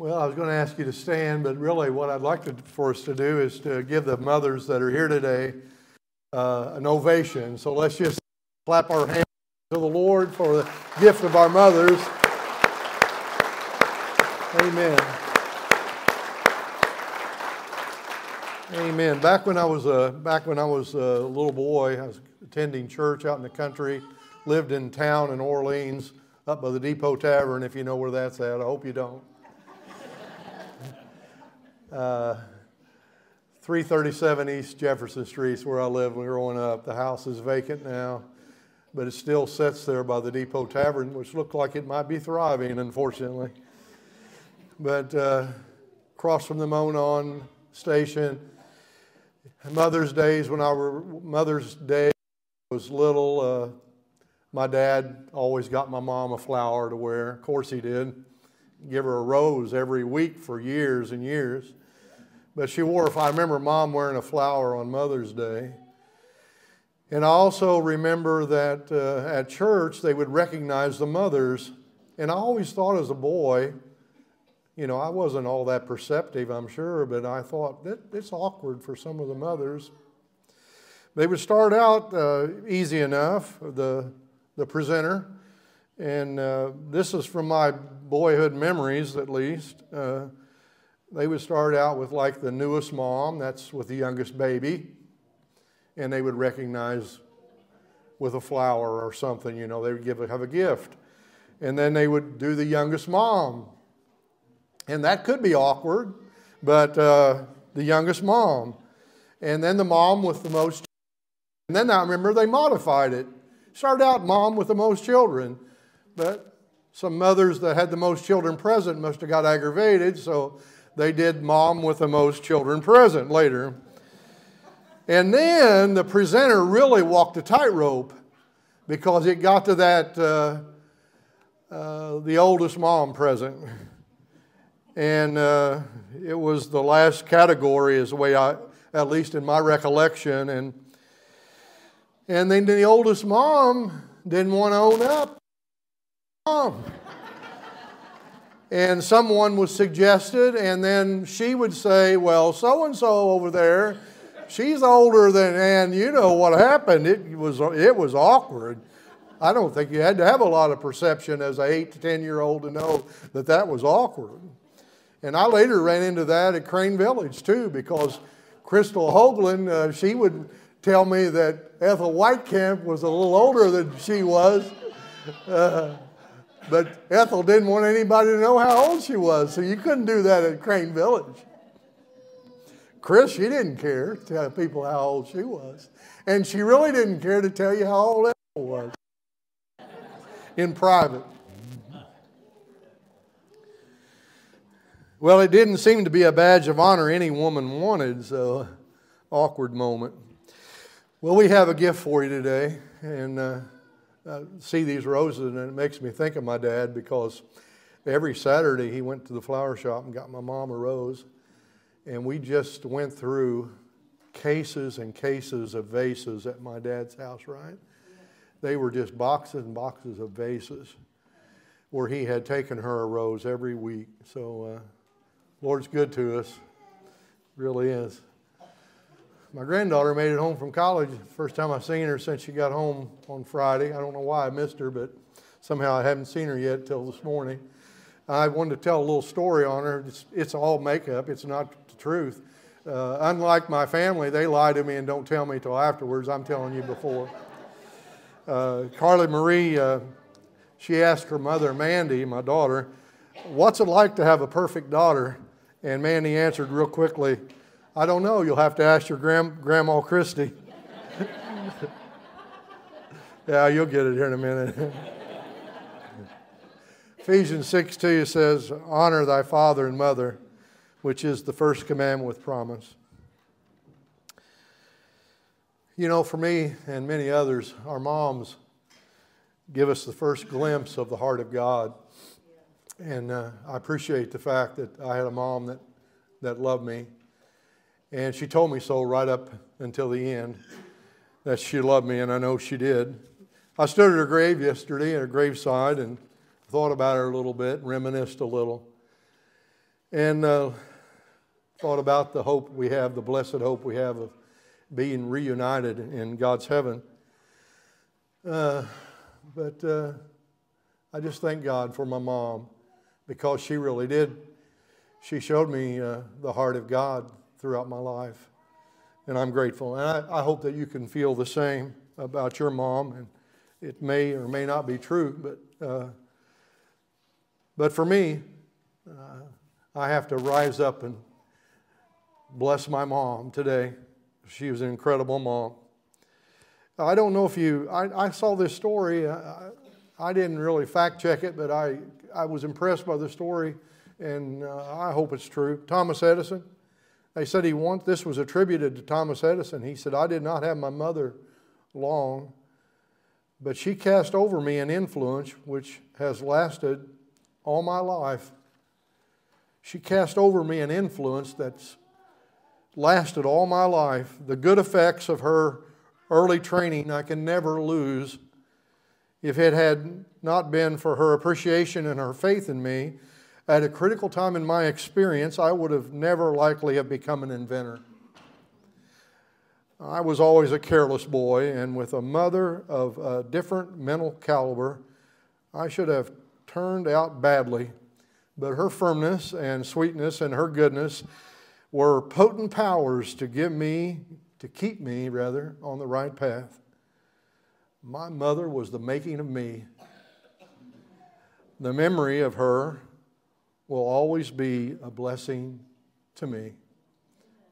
Well, I was going to ask you to stand, but really what I'd like to, for us to do is to give the mothers that are here today uh, an ovation. So let's just clap our hands to the Lord for the gift of our mothers. Amen. Amen. Back when I was a back when I was a little boy, I was attending church out in the country. Lived in town in Orleans, up by the Depot Tavern. If you know where that's at, I hope you don't. Uh, 337 East Jefferson Street is where I lived when growing up. The house is vacant now, but it still sits there by the Depot Tavern, which looked like it might be thriving, unfortunately. But uh, across from the Monon station, Mother's Days when I were Mother's Day was little. Uh, my dad always got my mom a flower to wear. Of course he did. Give her a rose every week for years and years. But she wore, if I remember mom wearing a flower on Mother's Day. And I also remember that uh, at church they would recognize the mothers. And I always thought as a boy, you know, I wasn't all that perceptive, I'm sure, but I thought that it's awkward for some of the mothers. They would start out uh, easy enough, the, the presenter. And uh, this is from my boyhood memories, at least. Uh, they would start out with like the newest mom, that's with the youngest baby, and they would recognize with a flower or something, you know, they would give, have a gift. And then they would do the youngest mom. And that could be awkward, but uh, the youngest mom. And then the mom with the most. And then I remember they modified it. Started out mom with the most children, but some mothers that had the most children present must have got aggravated, so they did mom with the most children present later. And then the presenter really walked a tightrope because it got to that uh, uh, the oldest mom present. And uh, it was the last category, is the way I, at least in my recollection. And, and then the oldest mom didn't want to own up. Mom and someone was suggested, and then she would say, Well, so and so over there, she's older than, and you know what happened. It was, it was awkward. I don't think you had to have a lot of perception as an 8 to 10 year old to know that that was awkward. And I later ran into that at Crane Village too, because Crystal Hoagland, uh, she would tell me that Ethel Whitecamp was a little older than she was. Uh, but Ethel didn't want anybody to know how old she was, so you couldn't do that at Crane Village. Chris, she didn't care to tell people how old she was. And she really didn't care to tell you how old Ethel was in private. Well, it didn't seem to be a badge of honor any woman wanted, so awkward moment. Well, we have a gift for you today, and uh, uh, see these roses, and it makes me think of my dad because every Saturday he went to the flower shop and got my mom a rose, and we just went through cases and cases of vases at my dad's house, right? They were just boxes and boxes of vases where he had taken her a rose every week. So, uh, Lord's good to us, really is. My granddaughter made it home from college. First time I've seen her since she got home on Friday. I don't know why I missed her, but somehow I haven't seen her yet till this morning. I wanted to tell a little story on her. It's, it's all makeup, it's not the truth. Uh, unlike my family, they lie to me and don't tell me till afterwards. I'm telling you before. Uh, Carly Marie, uh, she asked her mother, Mandy, my daughter, what's it like to have a perfect daughter? And Mandy answered real quickly, I don't know. You'll have to ask your grand, grandma Christy. yeah, you'll get it here in a minute. Ephesians 6 2 says, Honor thy father and mother, which is the first commandment with promise. You know, for me and many others, our moms give us the first glimpse of the heart of God. And uh, I appreciate the fact that I had a mom that, that loved me and she told me so right up until the end that she loved me, and I know she did. I stood at her grave yesterday at her graveside and thought about her a little bit, reminisced a little. and uh, thought about the hope we have, the blessed hope we have of being reunited in God's heaven. Uh, but uh, I just thank God for my mom because she really did. She showed me uh, the heart of God throughout my life, and I'm grateful. And I, I hope that you can feel the same about your mom. And it may or may not be true, but uh, but for me, uh, I have to rise up and bless my mom today. She was an incredible mom. I don't know if you, I, I saw this story. I, I, didn't really fact check it, but I, I was impressed by the story, and uh, I hope it's true. Thomas Edison, they said he once, this was attributed to Thomas Edison. He said, I did not have my mother long, but she cast over me an influence which has lasted all my life. She cast over me an influence that's lasted all my life. The good effects of her early training I can never lose. If it had not been for her appreciation and her faith in me, at a critical time in my experience, I would have never likely have become an inventor. I was always a careless boy, and with a mother of a different mental caliber, I should have turned out badly. But her firmness and sweetness and her goodness were potent powers to give me, to keep me, rather, on the right path. My mother was the making of me. The memory of her will always be a blessing to me.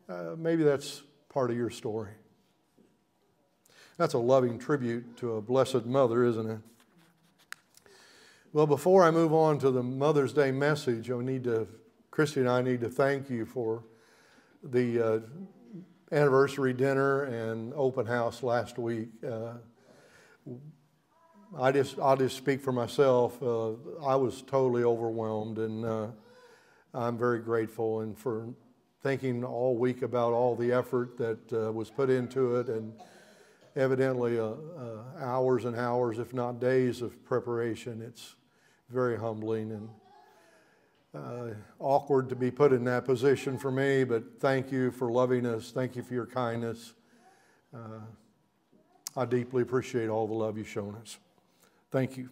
Uh, maybe that's part of your story. That's a loving tribute to a blessed mother, isn't it? Well, before I move on to the Mother's Day message, I need to, Christy and I need to thank you for the uh, anniversary dinner and open house last week. Uh, I just, I'll just speak for myself. Uh, I was totally overwhelmed, and uh, I'm very grateful and for thinking all week about all the effort that uh, was put into it, and evidently uh, hours and hours, if not days, of preparation. It's very humbling and uh, awkward to be put in that position for me, but thank you for loving us. Thank you for your kindness. Uh, I deeply appreciate all the love you've shown us. Thank you.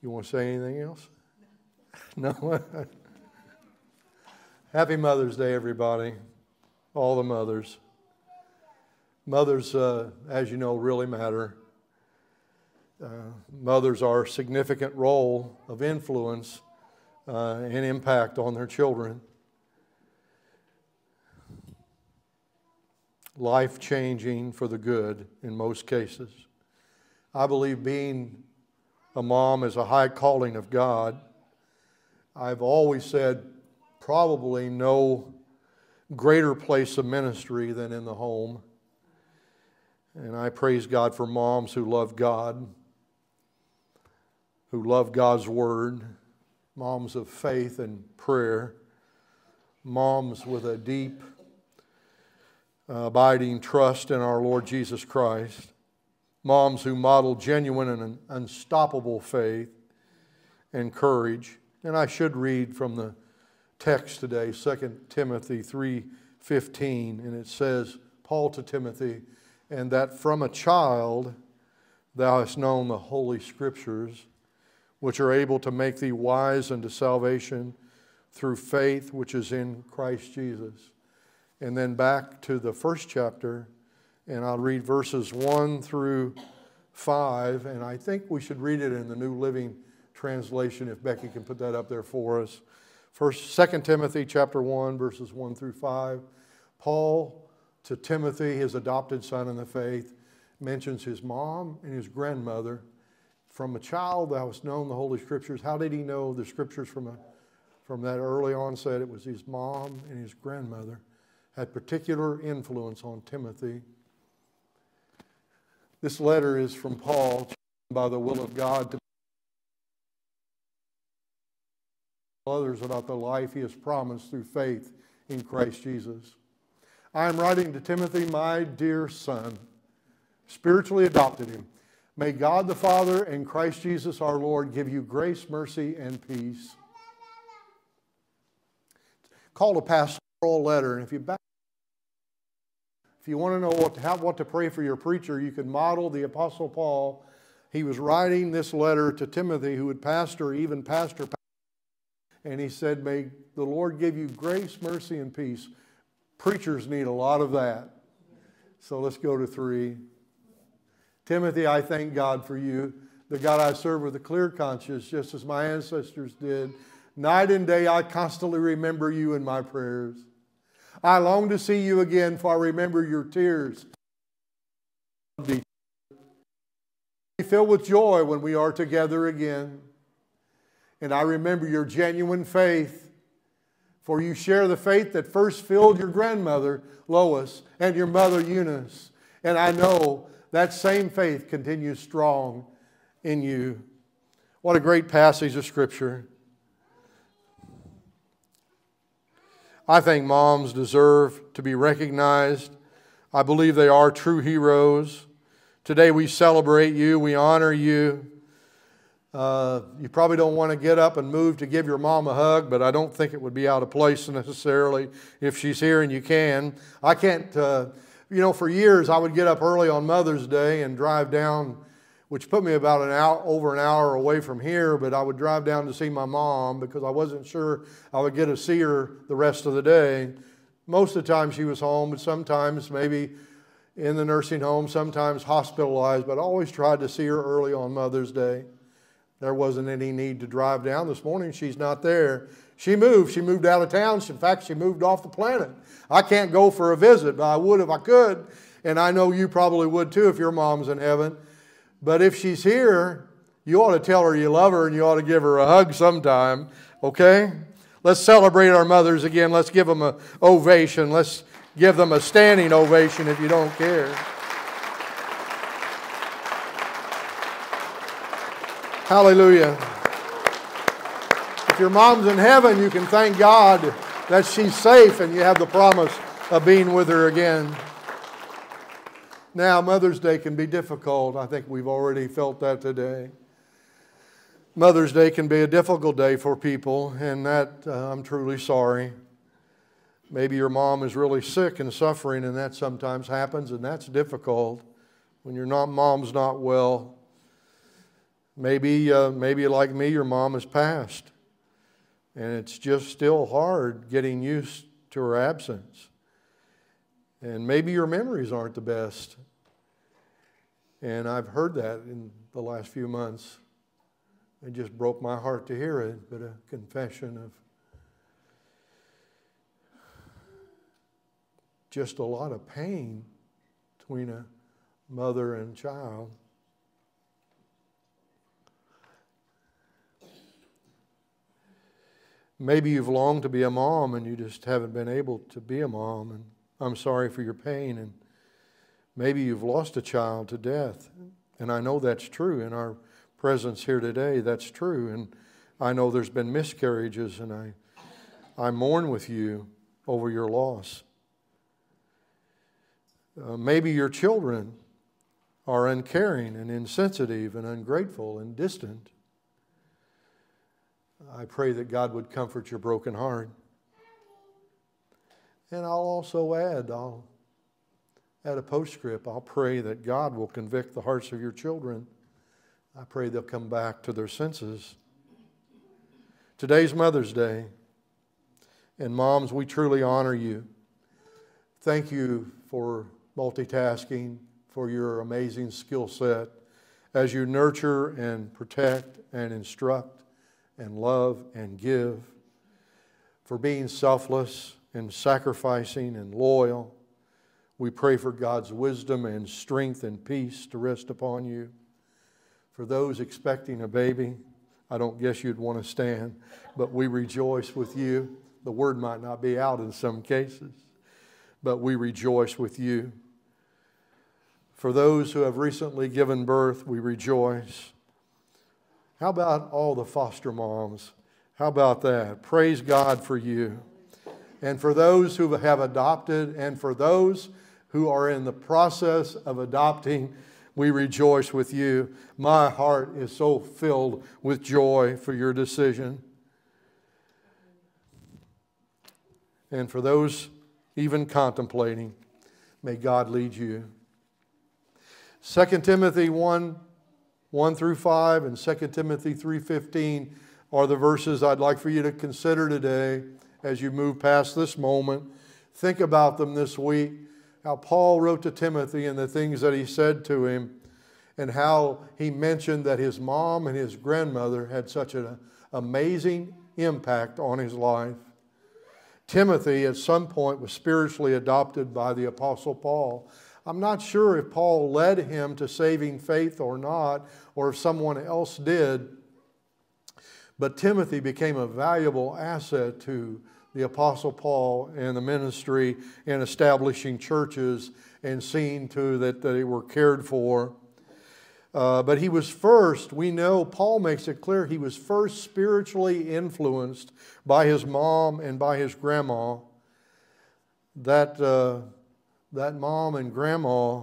You want to say anything else? no? Happy Mother's Day, everybody. All the mothers. Mothers, uh, as you know, really matter. Uh, mothers are a significant role of influence uh, and impact on their children. Life changing for the good in most cases. I believe being a mom is a high calling of God. I've always said probably no greater place of ministry than in the home. And I praise God for moms who love God, who love God's Word, moms of faith and prayer, moms with a deep, uh, abiding trust in our Lord Jesus Christ, moms who model genuine and unstoppable faith and courage. And I should read from the text today, 2 Timothy 3:15, and it says, Paul to Timothy, and that from a child thou hast known the holy scriptures which are able to make thee wise unto salvation through faith which is in Christ Jesus. And then back to the first chapter, and I'll read verses 1 through 5, and I think we should read it in the New Living Translation if Becky can put that up there for us. First, 2 Timothy chapter 1, verses 1 through 5. Paul to Timothy, his adopted son in the faith, mentions his mom and his grandmother from a child thou hast known the Holy Scriptures. How did he know the Scriptures from, a, from that early onset? It was his mom and his grandmother had particular influence on Timothy. This letter is from Paul by the will of God to others about the life he has promised through faith in Christ Jesus. I am writing to Timothy, my dear son, spiritually adopted him May God the Father and Christ Jesus our Lord give you grace, mercy, and peace. Call a pastoral letter. And if you back, if you want to know what to, how, what to pray for your preacher, you can model the Apostle Paul. He was writing this letter to Timothy, who would pastor, even pastor. And he said, May the Lord give you grace, mercy, and peace. Preachers need a lot of that. So let's go to three. Timothy, I thank God for you, the God I serve with a clear conscience, just as my ancestors did. Night and day, I constantly remember you in my prayers. I long to see you again, for I remember your tears. Be filled with joy when we are together again. And I remember your genuine faith, for you share the faith that first filled your grandmother, Lois, and your mother, Eunice. And I know that same faith continues strong in you. What a great passage of Scripture. I think moms deserve to be recognized. I believe they are true heroes. Today we celebrate you, we honor you. Uh, you probably don't want to get up and move to give your mom a hug, but I don't think it would be out of place necessarily if she's here and you can. I can't. Uh, you know, for years I would get up early on Mother's Day and drive down, which put me about an hour, over an hour away from here, but I would drive down to see my mom because I wasn't sure I would get to see her the rest of the day. Most of the time she was home, but sometimes maybe in the nursing home, sometimes hospitalized, but I always tried to see her early on Mother's Day. There wasn't any need to drive down. This morning she's not there. She moved. She moved out of town. In fact, she moved off the planet. I can't go for a visit, but I would if I could. And I know you probably would too if your mom's in heaven. But if she's here, you ought to tell her you love her and you ought to give her a hug sometime, okay? Let's celebrate our mothers again. Let's give them an ovation. Let's give them a standing ovation if you don't care. Hallelujah. If your mom's in heaven, you can thank God that she's safe and you have the promise of being with her again. Now, Mother's Day can be difficult. I think we've already felt that today. Mother's Day can be a difficult day for people, and that uh, I'm truly sorry. Maybe your mom is really sick and suffering, and that sometimes happens, and that's difficult when your not, mom's not well. Maybe, uh, maybe like me, your mom has passed. And it's just still hard getting used to her absence. And maybe your memories aren't the best. And I've heard that in the last few months. It just broke my heart to hear it, but a confession of just a lot of pain between a mother and child. Maybe you've longed to be a mom and you just haven't been able to be a mom, and I'm sorry for your pain. And maybe you've lost a child to death, and I know that's true in our presence here today. That's true, and I know there's been miscarriages, and I, I mourn with you over your loss. Uh, maybe your children are uncaring and insensitive and ungrateful and distant. I pray that God would comfort your broken heart. And I'll also add, I'll add a postscript. I'll pray that God will convict the hearts of your children. I pray they'll come back to their senses. Today's Mother's Day. And moms, we truly honor you. Thank you for multitasking, for your amazing skill set as you nurture and protect and instruct and love and give, for being selfless and sacrificing and loyal. We pray for God's wisdom and strength and peace to rest upon you. For those expecting a baby, I don't guess you'd want to stand, but we rejoice with you. The word might not be out in some cases, but we rejoice with you. For those who have recently given birth, we rejoice. How about all the foster moms? How about that? Praise God for you. And for those who have adopted, and for those who are in the process of adopting, we rejoice with you. My heart is so filled with joy for your decision. And for those even contemplating, may God lead you. 2 Timothy 1 1 through 5 and 2 Timothy 3:15 are the verses I'd like for you to consider today as you move past this moment. Think about them this week. How Paul wrote to Timothy and the things that he said to him, and how he mentioned that his mom and his grandmother had such an amazing impact on his life. Timothy, at some point, was spiritually adopted by the Apostle Paul. I'm not sure if Paul led him to saving faith or not, or if someone else did. But Timothy became a valuable asset to the Apostle Paul and the ministry in establishing churches and seeing to that they were cared for. Uh, but he was first, we know, Paul makes it clear, he was first spiritually influenced by his mom and by his grandma. That, uh, that mom and grandma,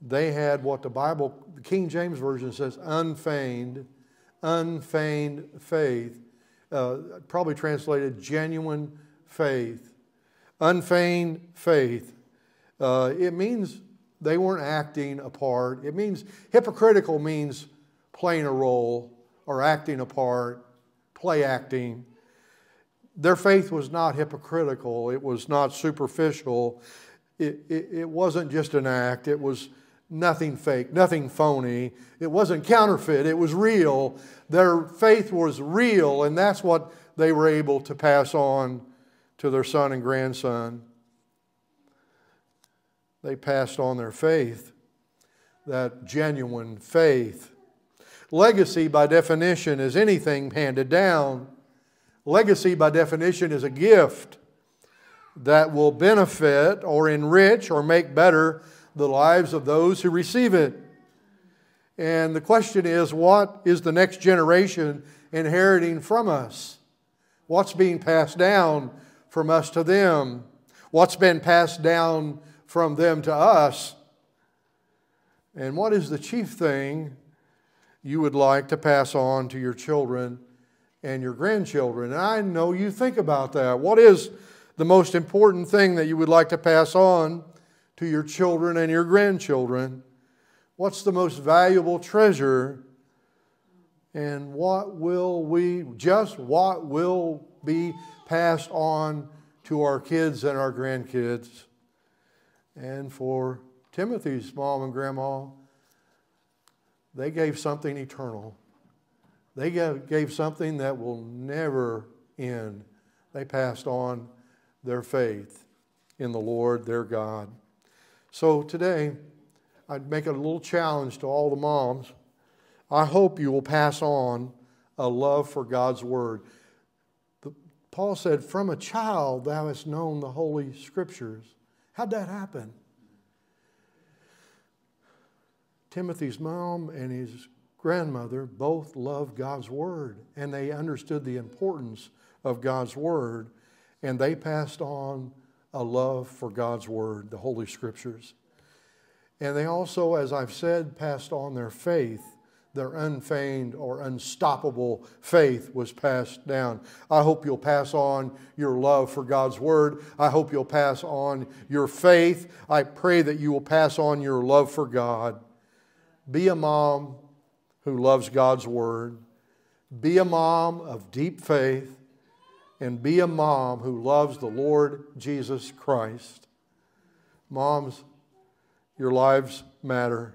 they had what the Bible, the King James Version says, unfeigned, unfeigned faith. Uh, probably translated genuine faith. Unfeigned faith. Uh, it means they weren't acting a part. It means hypocritical means playing a role or acting a part, play acting. Their faith was not hypocritical, it was not superficial. It, it, it wasn't just an act, it was nothing fake, nothing phony. It wasn't counterfeit, it was real. Their faith was real, and that's what they were able to pass on to their son and grandson. They passed on their faith, that genuine faith. Legacy, by definition, is anything handed down. Legacy, by definition, is a gift that will benefit or enrich or make better the lives of those who receive it. And the question is what is the next generation inheriting from us? What's being passed down from us to them? What's been passed down from them to us? And what is the chief thing you would like to pass on to your children and your grandchildren? And I know you think about that. What is the most important thing that you would like to pass on to your children and your grandchildren? What's the most valuable treasure? And what will we, just what will be passed on to our kids and our grandkids? And for Timothy's mom and grandma, they gave something eternal. They gave something that will never end. They passed on their faith in the Lord their God. So today, I'd make it a little challenge to all the moms. I hope you will pass on a love for God's Word. The, Paul said, From a child thou hast known the Holy Scriptures. How'd that happen? Timothy's mom and his grandmother both loved God's Word, and they understood the importance of God's Word, and they passed on a love for God's Word, the Holy Scriptures. And they also, as I've said, passed on their faith. Their unfeigned or unstoppable faith was passed down. I hope you'll pass on your love for God's Word. I hope you'll pass on your faith. I pray that you will pass on your love for God. Be a mom who loves God's Word. Be a mom of deep faith and be a mom who loves the Lord Jesus Christ. Moms, your lives matter.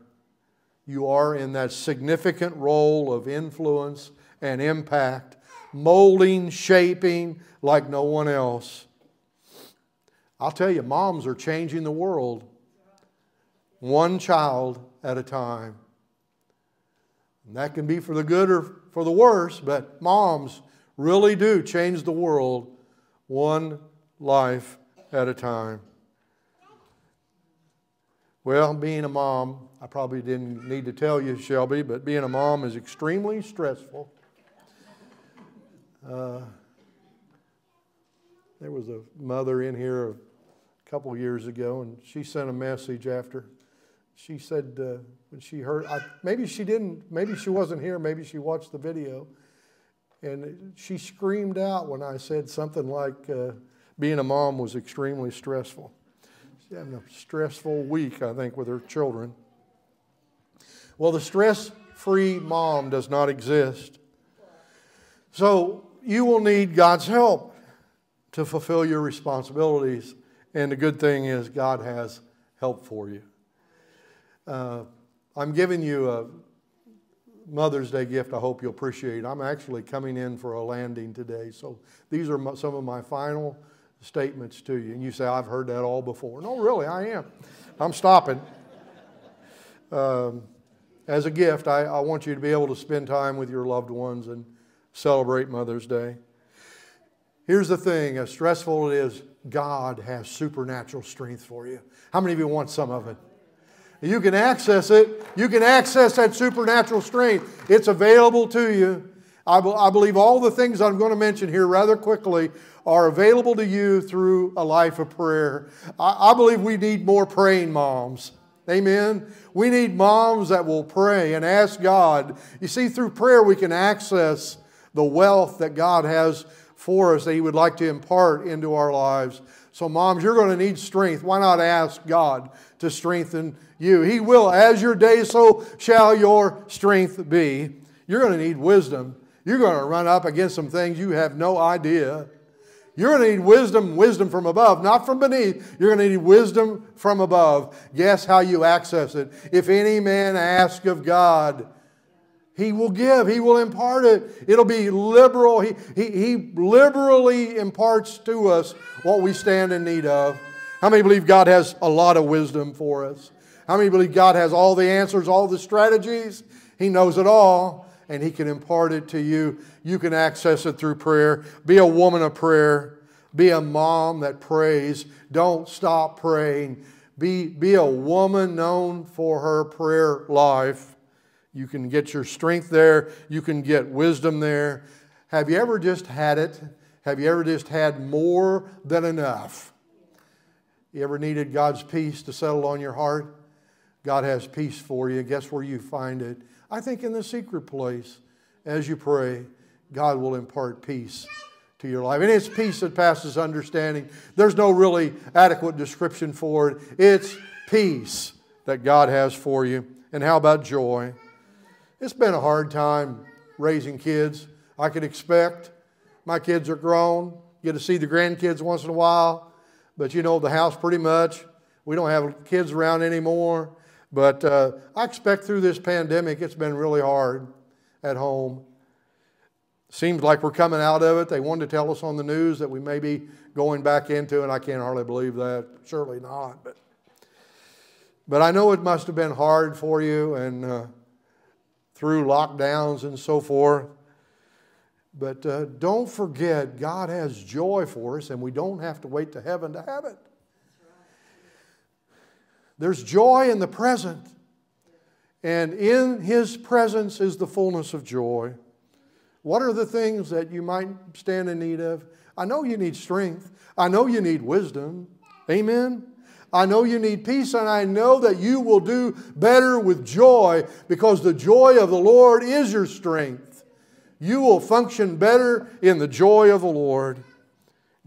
You are in that significant role of influence and impact, molding, shaping like no one else. I'll tell you, moms are changing the world one child at a time. And that can be for the good or for the worse, but moms really do change the world one life at a time. Well, being a mom, I probably didn't need to tell you, Shelby, but being a mom is extremely stressful. Uh, there was a mother in here a couple years ago, and she sent a message after. She said uh, when she heard, I, maybe she didn't, maybe she wasn't here, maybe she watched the video. And she screamed out when I said something like, uh, being a mom was extremely stressful. Having a stressful week, I think, with her children. Well, the stress free mom does not exist. So you will need God's help to fulfill your responsibilities. And the good thing is, God has help for you. Uh, I'm giving you a Mother's Day gift I hope you'll appreciate. I'm actually coming in for a landing today. So these are some of my final statements to you. And you say, I've heard that all before. No, really, I am. I'm stopping. Um, as a gift, I, I want you to be able to spend time with your loved ones and celebrate Mother's Day. Here's the thing as stressful it is, God has supernatural strength for you. How many of you want some of it? You can access it. You can access that supernatural strength. It's available to you. I, be, I believe all the things I'm going to mention here rather quickly are available to you through a life of prayer. I, I believe we need more praying moms. Amen. We need moms that will pray and ask God. You see, through prayer, we can access the wealth that God has for us that He would like to impart into our lives. So, moms, you're going to need strength. Why not ask God to strengthen you? He will. As your day, so shall your strength be. You're going to need wisdom. You're going to run up against some things you have no idea. You're going to need wisdom, wisdom from above, not from beneath. You're going to need wisdom from above. Guess how you access it? If any man ask of God, he will give, He will impart it. It'll be liberal. He, he, he liberally imparts to us what we stand in need of. How many believe God has a lot of wisdom for us? How many believe God has all the answers, all the strategies? He knows it all, and He can impart it to you. You can access it through prayer. Be a woman of prayer. Be a mom that prays. Don't stop praying. Be, be a woman known for her prayer life. You can get your strength there. You can get wisdom there. Have you ever just had it? Have you ever just had more than enough? You ever needed God's peace to settle on your heart? God has peace for you. Guess where you find it? I think in the secret place. As you pray, God will impart peace to your life. And it's peace that passes understanding. There's no really adequate description for it. It's peace that God has for you. And how about joy? It's been a hard time raising kids. I could expect. My kids are grown. Get to see the grandkids once in a while. But you know, the house pretty much. We don't have kids around anymore. But uh, I expect through this pandemic, it's been really hard at home. Seems like we're coming out of it. They wanted to tell us on the news that we may be going back into, and I can't hardly believe that. Certainly not. But, but I know it must have been hard for you, and uh, through lockdowns and so forth. But uh, don't forget, God has joy for us, and we don't have to wait to heaven to have it. There's joy in the present, and in His presence is the fullness of joy. What are the things that you might stand in need of? I know you need strength. I know you need wisdom. Amen. I know you need peace, and I know that you will do better with joy because the joy of the Lord is your strength. You will function better in the joy of the Lord.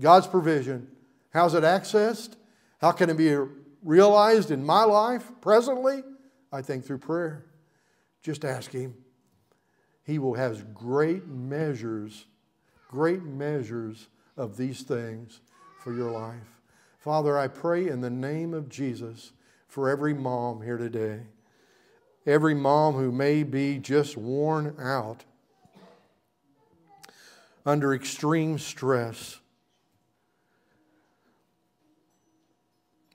God's provision. How's it accessed? How can it be realized in my life presently? I think through prayer. Just ask Him. He will have great measures, great measures of these things for your life. Father, I pray in the name of Jesus for every mom here today, every mom who may be just worn out under extreme stress.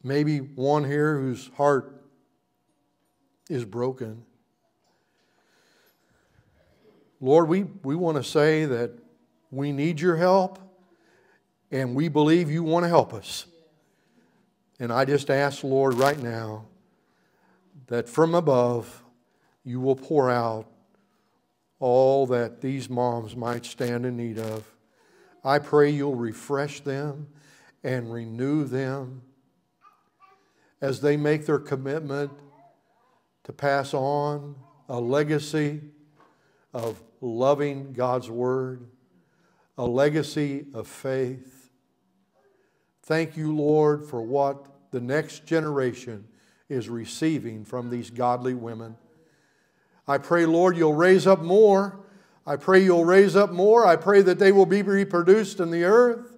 Maybe one here whose heart is broken. Lord, we, we want to say that we need your help and we believe you want to help us. And I just ask, Lord, right now, that from above you will pour out all that these moms might stand in need of. I pray you'll refresh them and renew them as they make their commitment to pass on a legacy of loving God's Word, a legacy of faith, Thank you, Lord, for what the next generation is receiving from these godly women. I pray, Lord, you'll raise up more. I pray you'll raise up more. I pray that they will be reproduced in the earth.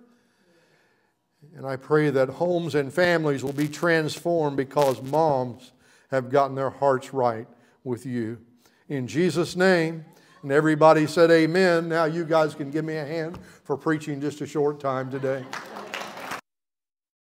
And I pray that homes and families will be transformed because moms have gotten their hearts right with you. In Jesus' name. And everybody said, Amen. Now you guys can give me a hand for preaching just a short time today.